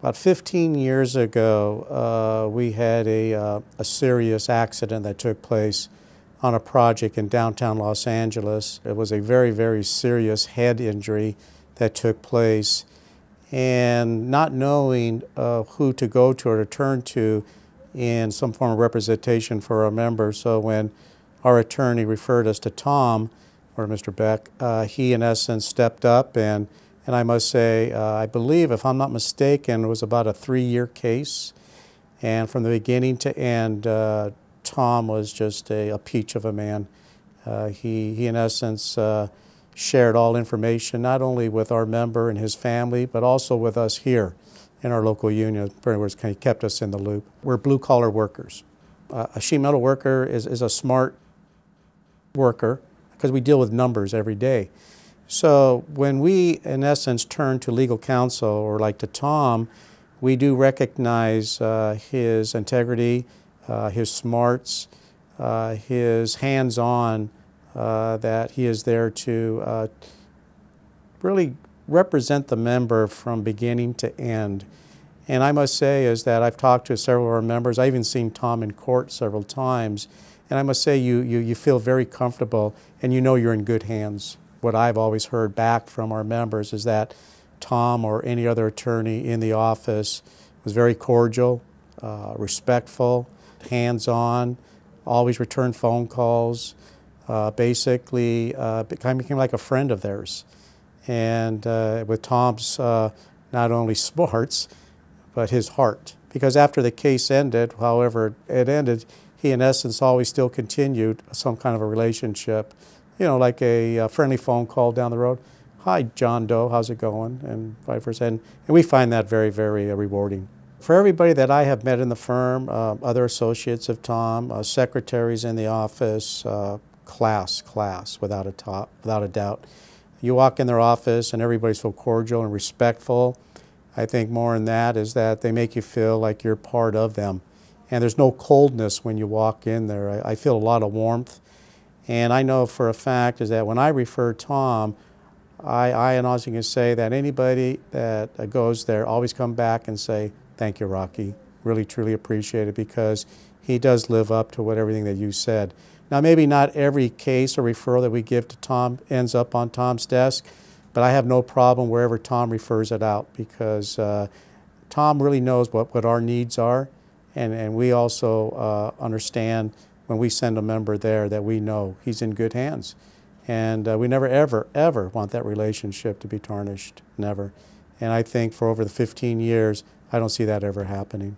About 15 years ago, uh, we had a, uh, a serious accident that took place on a project in downtown Los Angeles. It was a very, very serious head injury that took place. And not knowing uh, who to go to or to turn to in some form of representation for our members. So when our attorney referred us to Tom, or Mr. Beck, uh, he in essence stepped up and and I must say, uh, I believe, if I'm not mistaken, it was about a three-year case. And from the beginning to end, uh, Tom was just a, a, peach of a man. Uh, he, he, in essence, uh, shared all information, not only with our member and his family, but also with us here in our local union. Pretty much kind of kept us in the loop. We're blue-collar workers. Uh, a sheet metal worker is, is a smart worker because we deal with numbers every day. So when we, in essence, turn to legal counsel or like to Tom, we do recognize uh, his integrity, uh, his smarts, uh, his hands-on, uh, that he is there to uh, really represent the member from beginning to end. And I must say is that I've talked to several of our members. I've even seen Tom in court several times. And I must say you, you, you feel very comfortable and you know you're in good hands what I've always heard back from our members is that Tom or any other attorney in the office was very cordial, uh, respectful, hands-on, always returned phone calls, uh, basically uh, became, like a friend of theirs. And uh, with Tom's uh, not only smarts, but his heart. Because after the case ended, however it ended, he in essence always still continued some kind of a relationship you know, like a, a, friendly phone call down the road. Hi, John Doe, how's it going? And vice versa. And, and we find that very, very uh, rewarding. For everybody that I have met in the firm, uh, other associates of Tom, uh, secretaries in the office, uh, class, class, without a, top, without a doubt. You walk in their office and everybody's so cordial and respectful. I think more in that is that they make you feel like you're part of them. And there's no coldness when you walk in there. I, I feel a lot of warmth. And I know for a fact is that when I refer Tom, I, I and also can say that anybody that goes there always come back and say, thank you, Rocky. Really, truly appreciate it because he does live up to what everything that you said. Now, maybe not every case or referral that we give to Tom ends up on Tom's desk, but I have no problem wherever Tom refers it out because uh, Tom really knows what, what our needs are, and, and we also uh, understand when we send a member there that we know he's in good hands. And uh, we never, ever, ever want that relationship to be tarnished, never. And I think for over the 15 years, I don't see that ever happening.